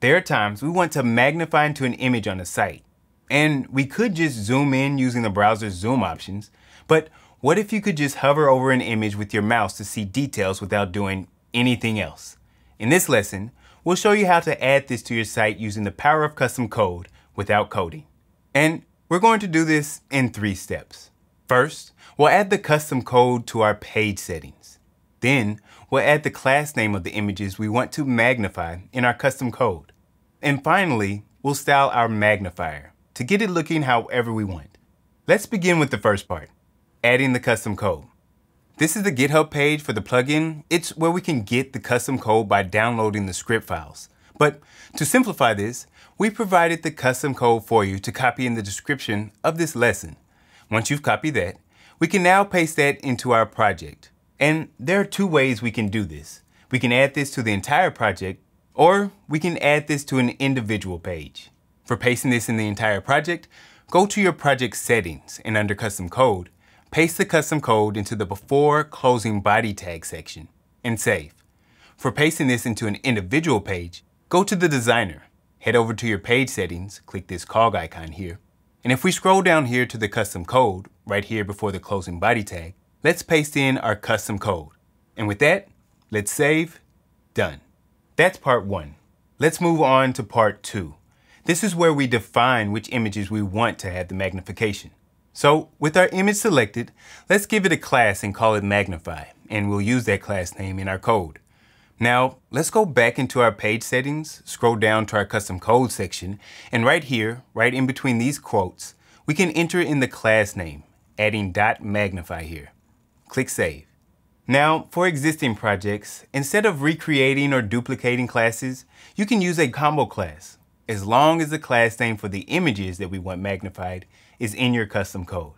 There are times we want to magnify into an image on a site, and we could just zoom in using the browser's zoom options, but what if you could just hover over an image with your mouse to see details without doing anything else? In this lesson, we'll show you how to add this to your site using the power of custom code without coding. And we're going to do this in three steps. First, we'll add the custom code to our page settings. Then, we'll add the class name of the images we want to magnify in our custom code. And finally, we'll style our magnifier to get it looking however we want. Let's begin with the first part, adding the custom code. This is the GitHub page for the plugin. It's where we can get the custom code by downloading the script files. But to simplify this, we provided the custom code for you to copy in the description of this lesson. Once you've copied that, we can now paste that into our project. And there are two ways we can do this. We can add this to the entire project, or we can add this to an individual page. For pasting this in the entire project, go to your project settings and under custom code, paste the custom code into the before closing body tag section and save. For pasting this into an individual page, go to the designer, head over to your page settings, click this cog icon here, and if we scroll down here to the custom code, right here before the closing body tag, let's paste in our custom code. And with that, let's save, done. That's part one. Let's move on to part two. This is where we define which images we want to have the magnification. So with our image selected, let's give it a class and call it magnify, and we'll use that class name in our code. Now, let's go back into our page settings, scroll down to our custom code section, and right here, right in between these quotes, we can enter in the class name, adding dot .magnify here. Click Save. Now, for existing projects, instead of recreating or duplicating classes, you can use a combo class, as long as the class name for the images that we want magnified is in your custom code.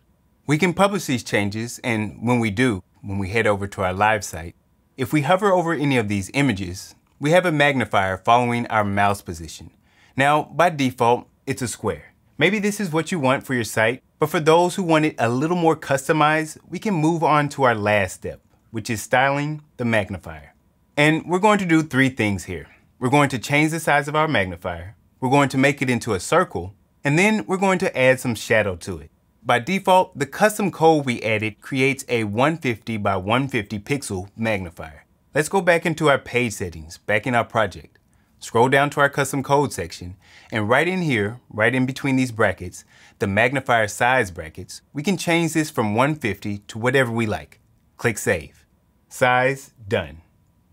We can publish these changes, and when we do, when we head over to our live site, if we hover over any of these images, we have a magnifier following our mouse position. Now, by default, it's a square. Maybe this is what you want for your site, but for those who want it a little more customized, we can move on to our last step, which is styling the magnifier. And we're going to do three things here. We're going to change the size of our magnifier, we're going to make it into a circle, and then we're going to add some shadow to it. By default, the custom code we added creates a 150 by 150 pixel magnifier. Let's go back into our page settings, back in our project. Scroll down to our custom code section, and right in here, right in between these brackets, the magnifier size brackets, we can change this from 150 to whatever we like. Click Save. Size done.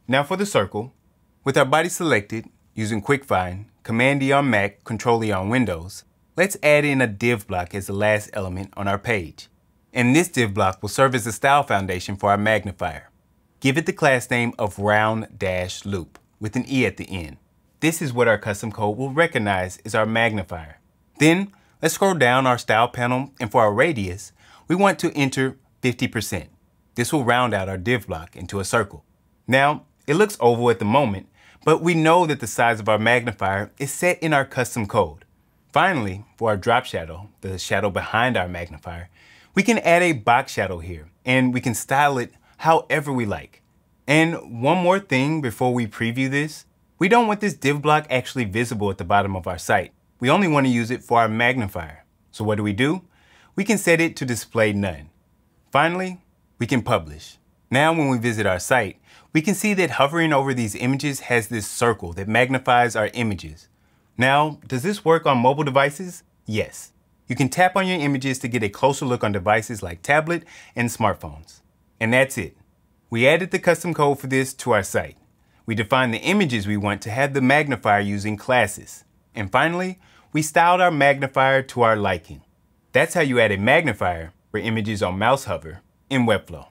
Now for the circle, with our body selected, using Quick Find, Command E on Mac, Control E on Windows, Let's add in a div block as the last element on our page. And this div block will serve as the style foundation for our magnifier. Give it the class name of round-loupe with an E at the end. This is what our custom code will recognize as our magnifier. Then let's scroll down our style panel and for our radius, we want to enter 50%. This will round out our div block into a circle. Now, it looks oval at the moment, but we know that the size of our magnifier is set in our custom code. Finally, for our drop shadow, the shadow behind our magnifier, we can add a box shadow here and we can style it however we like. And one more thing before we preview this, we don't want this div block actually visible at the bottom of our site. We only want to use it for our magnifier. So what do we do? We can set it to display none. Finally, we can publish. Now when we visit our site, we can see that hovering over these images has this circle that magnifies our images. Now, does this work on mobile devices? Yes. You can tap on your images to get a closer look on devices like tablet and smartphones. And that's it. We added the custom code for this to our site. We defined the images we want to have the magnifier using classes. And finally, we styled our magnifier to our liking. That's how you add a magnifier for images on mouse hover in Webflow.